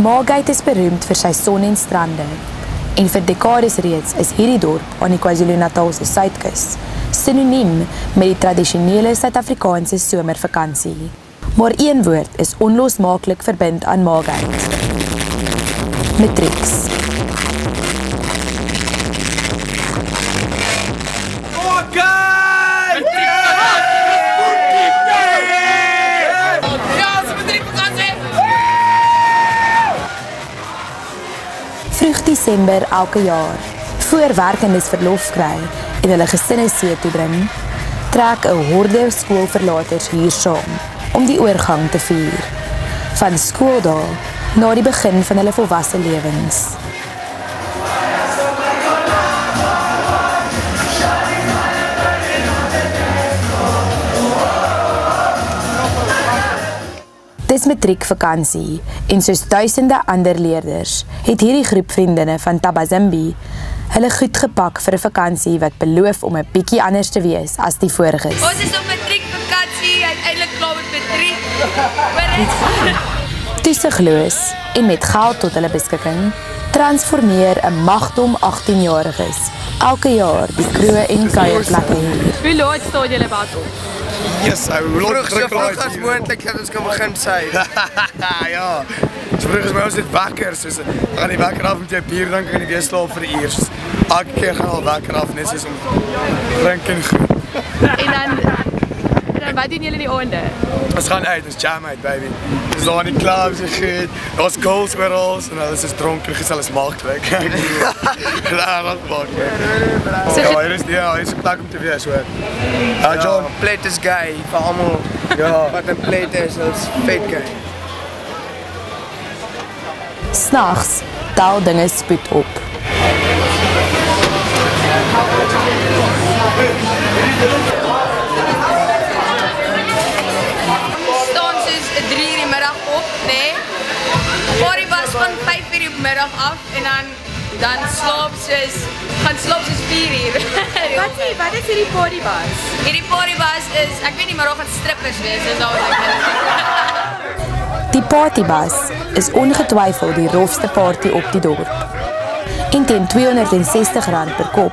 Margate is beroemd vir sy son en strande. En vir dekades reeds is hierdie dorp aan die KwaZulu-Natal se suidkus sinoniem met die tradisionele Suid-Afrikaanse somervakansie. Maar een woord is onlosmaaklik verbind aan Margate. Matrix. Desember elke jaar, voor werkendes verlof kry en hulle gesinne see toe bring, trek 'n horde skoolverlaters hier saam om die oorgang te vier van skooldae na die begin van hulle volwasse lewens. Dis matriekvakansie en soos duisende ander leerders het hierdie groep vriendinne van Tabazimbi hulle goed gepak vir 'n vakansie wat beloof om 'n bietjie anders te wees as die voriges. Ons is op matriekvakansie, uiteindelik klaar met matriek. Toesigloos en met geld tot hulle beskikking transformeer 'n magdom 18-jariges elke jaar die kroe en kuierplekke hier. Hoe laat staan julle wat op? Yes, lank so druk vroeg daai as hier? moontlik dat ons kan begin sy. ja. So vroeg is my ons net wakker, soos gaan die wekker af met jou bier dan kan jy weer slaap vir 'n uur. Elke keer gaan al wekker af net soos om drink en goed. En wat doen julle in die aande? Ons gaan uit, ons jam uit baby. Dis daar in die clubs en goed. Daar's girls oral en alles is dronk en gesels is maagdruk. Ja, wat maak jy? So Ja, jy- hier is die ja, hier is 'n plek om te wees, hoor. Ja, John. Ja, plate is gay vir almal. Ja. Wat 'n plate is, is vet gay. Snags tel dinge spoed op. uur die middag af en dan dan slaap soos gaan slaap soos 4 uur. Wat sê, wat is hierdie party bus? Hierdie party was is ek weet nie maar of dit strippers wees, dis al wat ek. Die partybus is ongetwyfeld die rofste party op die dorp. En teen R260 per kop,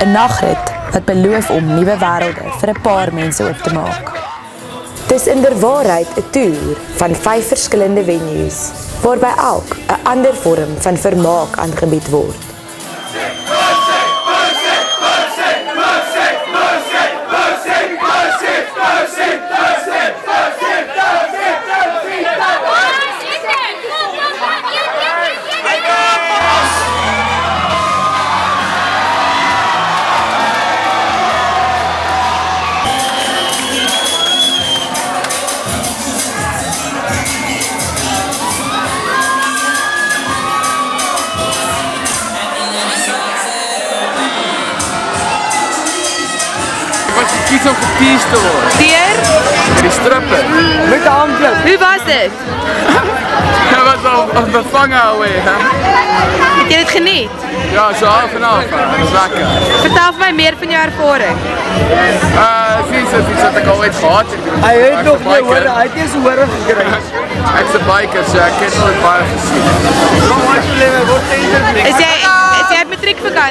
'n nagrit wat beloof om nuwe wêrelde vir 'n paar mense oop te maak. Dis inderwaarheid 'n toer van vyf verskillende venues, waarby elk 'n ander vorm van vermaak aangebied word. Ek was gekies om geteased te word. Deur? Die stripper. Met 'n handklop. Hoe was dit? Hy was al al bevange alweer, hè. Het jy dit geniet? Ja, so half en half. Dit was lekker. Vertel vir my meer van jou ervaring. Uh, sien so iets wat ek al ooit gehad het. Hy het Ek's nog een nie biker. hoor, hy het nie so hoor gekry. Ek's 'n biker, so ek het nooit baie gesien. Is jy is jy op matriekvakansie?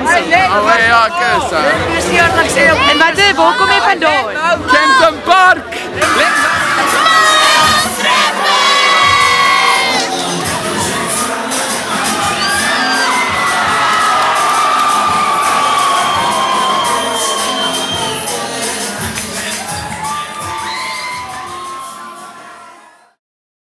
Allee, ja, kus. En wat, waar kom je vandaan? Kenton Park.